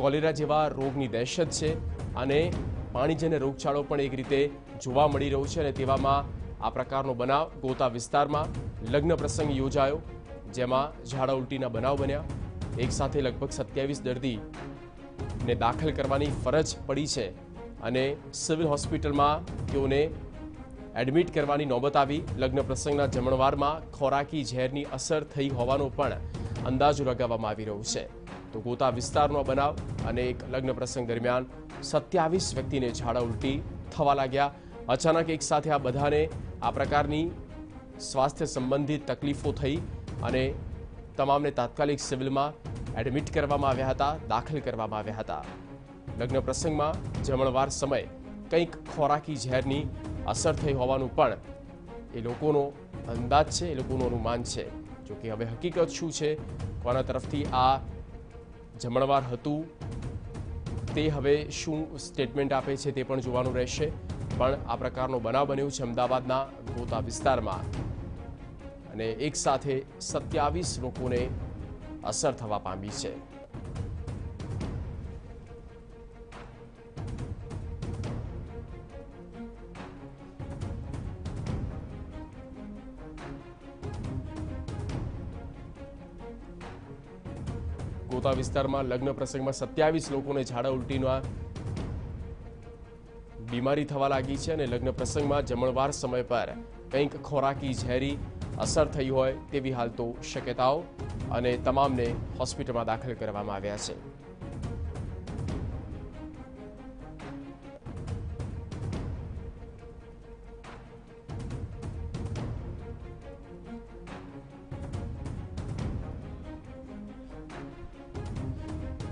Cholera જેવા રોગની દહેશત છે અને પાણીજન્ય રોગચાળો પણ એક રીતે જોવા મળી રહ્યો છે અને તેવામાં આ પ્રકારનો બનાવ ગોતા વિસ્તારમાં લગ્ન પ્રસંગ યોજાયો, જેમાં ઝાડા ઉલટીના બનાવ બન્યા. એક સાથે લગભગ સત્યાવીસ દર્દીને દાખલ કરવાની ફરજ પડી છે અને સિવિલ હોસ્પિટલમાં તેઓને એડમિટ કરવાની નોબત આવી. લગ્ન પ્રસંગના જમણવારમાં ખોરાકી ઝેરની અસર થઈ હોવાનો પણ અંદાજો લગાવવામાં આવી રહ્યો છે. તો ગોતા વિસ્તારનો બનાવ અને એક લગ્ન પ્રસંગ દરમિયાન સત્યાવીસ વ્યક્તિને ઝાડા ઉલટી થવા લાગ્યા. અચાનક એક સાથે આ બધાને આ પ્રકારની સ્વાસ્થ્ય સંબંધિત તકલીફો થઈ અને તમામને તાત્કાલિક સિવિલમાં એડમિટ કરવામાં આવ્યા હતા, દાખલ કરવામાં આવ્યા હતા. લગ્ન પ્રસંગમાં જમણવાર સમય કંઈક ખોરાકી ઝેરની અસર થઈ હોવાનું પણ એ લોકોનો અંદાજ છે, એ લોકોનું અનુમાન છે. જોકે હવે હકીકત શું છે? કોના તરફથી આ જમણવાર હતું. તે હવે શું સ્ટેટમેન્ટ આપે છે તે પણ જોવાનું રહેશે. પણ આ પ્રકારનો બનાવ બન્યો છે અમદાવાદના ગોતા વિસ્તારમાં. અને એક સાથે સત્યાવીસ લોકોને અસર થવા પામી છે. ગોતા વિસ્તારમાં લગ્ન પ્રસંગમાં સત્યાવીસ લોકોને ઝાડા ઉલટીના બીમારી થવા લાગી છે અને લગ્ન પ્રસંગમાં જમણવાર સમય પર કંઈક ખોરાકી ઝેરી અસર થઈ હોય તેવી હાલ તો શક્યતાઓ અને તમામને હોસ્પિટલમાં દાખલ કરવામાં આવ્યા છે.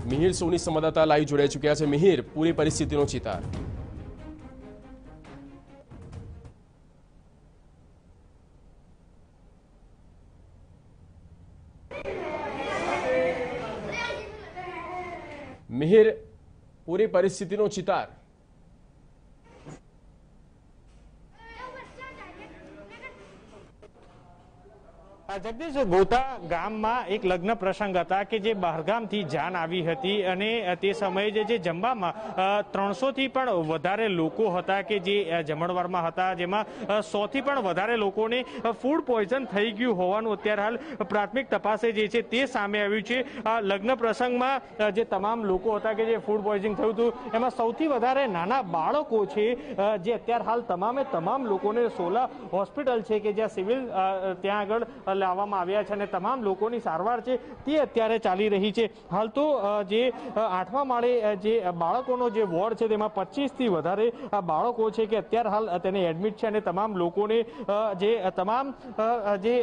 મિહિર સોની સંવાદદાતા લાઈવ જોડાઈ ચૂક્યા છે. મિહિર, પૂરી પરિસ્થિતિનો ચિતાર. મિહિર, પૂરી પરિસ્થિતિનો ચિતાર. જગદીશ, ગોતા ગામમાં એક લગ્ન પ્રસંગ હતા કે જે બહારગામથી જાન આવી હતી અને તે સમયે જે જમવામાં ત્રણસોથી પણ વધારે લોકો હતા કે જે જમણવારમાં હતા, જેમાં સોથી પણ વધારે લોકોને ફૂડ પોઈઝન થઈ ગયું હોવાનું અત્યારે હાલ પ્રાથમિક તપાસે જે છે તે સામે આવ્યું છે. આ લગ્ન પ્રસંગમાં જે તમામ લોકો હતા કે જે ફૂડ પોઈઝનિંગ થયું હતું, એમાં સૌથી વધારે નાના બાળકો છે જે અત્યારે હાલ તમામે તમામ લોકોને સોલા હોસ્પિટલ છે કે જ્યાં સિવિલ ત્યાં આગળ લાવવામાં આવ્યા છે અને તમામ લોકોની સારવાર છે તે અત્યારે ચાલી રહી છે. હાલ તો જે આઠમા માળે જે બાળકોનો જે વોર્ડ છે તેમાં પચીસથી વધારે બાળકો છે કે અત્યારે હાલ તેને એડમિટ છે અને તમામ લોકોને જે તમામ જે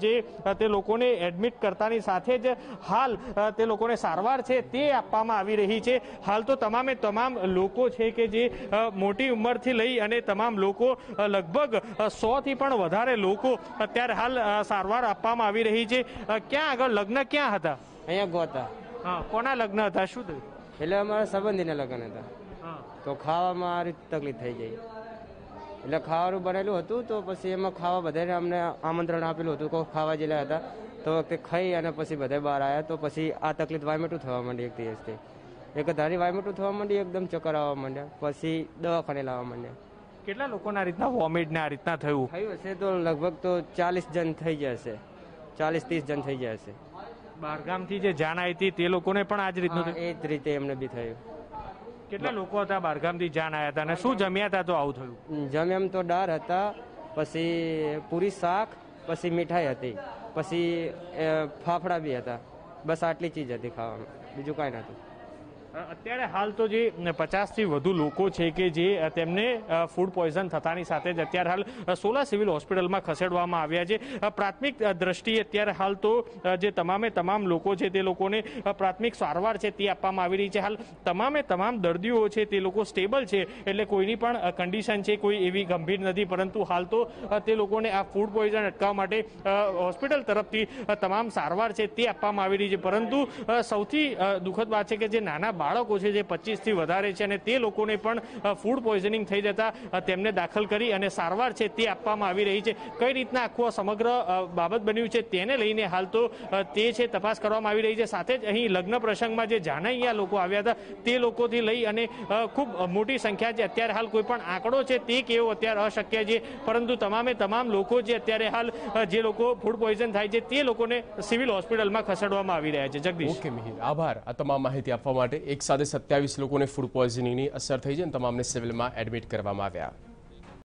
જે તે લોકોને એડમિટ કરતાની સાથે જ હાલ તે લોકોને સારવાર છે તે આપવામાં આવી રહી છે. હાલ તો તમામે તમામ લોકો છે કે જે મોટી ઉંમરથી લઈ અને તમામ લોકો લગભગ સોથી પણ વધારે લોકો અત્યારે હાલ સારવાર આપવામાં આવી રહી છે. ક્યાં આગળ લગ્ન ક્યાં હતા? અહીંયા ગોતા હા કોના લગ્ન હતા? શું થયું? એટલે અમારા સંબંધીના લગ્ન હતા. તો ખાવામાં આ રીતે તકલીફ થઈ ગઈ. એટલે ખાવાનું બનેલું હતું તો પછી એમાં ખાવા બધાને અમને આમંત્રણ આપેલું હતું કોઈ ખાવા જેલા હતા. તો તે ખાઈ અને પછી બધા બહાર આવ્યા તો પછી આ તકલીફ વાયમેટું થવા માંડી એક દિવસથી. એક ધારી વાયમેટું થવા માંડી એકદમ ચક્કર આવવા માંડ્યા. પછી દવાખાને લાવવા માંડ્યા. કેટલા લોકોના આ રીતના વોમિટ ને આ રીતના થયું? થયું હશે તો લગભગ તો ચાલીસ જણ થઈ જશે. ચાલીસ ત્રીસ જણ થઈ જશે. બહારગામથી જે જાન આવી હતી તે લોકોને પણ આ જ રીતનું એ જ રીતે એમને બી થયું. કેટલા લોકો હતા બહારગામથી જાન આવ્યા હતા અને શું જમ્યા હતા તો આવું થયું? જમ એમ તો ડાર હતા પછી પૂરી શાક પછી મીઠાઈ હતી પછી ફાફડા બી હતા. બસ આટલી ચીજ હતી ખાવામાં બીજું કાંઈ નહોતું. અત્યારે હાલ તો જે પચાસથી વધુ લોકો છે કે જે તેમને ફૂડ પોઈઝન થતાની સાથે જ અત્યારે હાલ સોલા સિવિલ હોસ્પિટલમાં ખસેડવામાં આવ્યા છે. પ્રાથમિક દ્રષ્ટિએ અત્યારે હાલ તો જે તમામે તમામ લોકો છે તે લોકોને પ્રાથમિક સારવાર છે તે આપવામાં આવી રહી છે. હાલ તમામે તમામ દર્દીઓ છે તે લોકો સ્ટેબલ છે, એટલે કોઈની પણ કન્ડિશન છે કોઈ એવી ગંભીર નથી. પરંતુ હાલ તો તે લોકોને આ ફૂડ પોઈઝન અટકાવવા માટે હોસ્પિટલ તરફથી તમામ સારવાર છે તે આપવામાં આવી રહી છે. પરંતુ સૌથી દુઃખદ વાત છે કે જે નાના બાળકો છે જે પચીસથી વધારે છે અને તે લોકોને પણ ફૂડ પોઈઝનિંગ થઈ જતા તેમને દાખલ કરી અને સારવાર છે તે આપવામાં આવી રહી છે. કઈ રીતના આખું સમગ્ર બાબત બન્યું છે તેને લઈને હાલ તો તે છે તપાસ કરવામાં આવી રહી છે. સાથે જ અહીં લગ્ન પ્રસંગમાં જે જાનૈયા લોકો આવ્યા હતા, તે લોકોથી લઈ અને ખૂબ મોટી સંખ્યા છે. અત્યારે હાલ કોઈ પણ આંકડો છે તે કેવો અત્યારે અશક્ય છે, પરંતુ તમામે તમામ લોકો જે અત્યારે હાલ જે લોકો ફૂડ પોઈઝન થાય છે તે લોકોને સિવિલ હોસ્પિટલમાં ખસેડવામાં આવી રહ્યા છે. જગદીશ. ઓકે આભાર આ તમામ માહિતી આપવા માટે. એક સાથે સત્યાવીસ લોકોને ફૂડ પોઈઝનિંગની અસર થઈ છે અને તમામને સિવિલમાં એડમિટ કરવામાં આવ્યા.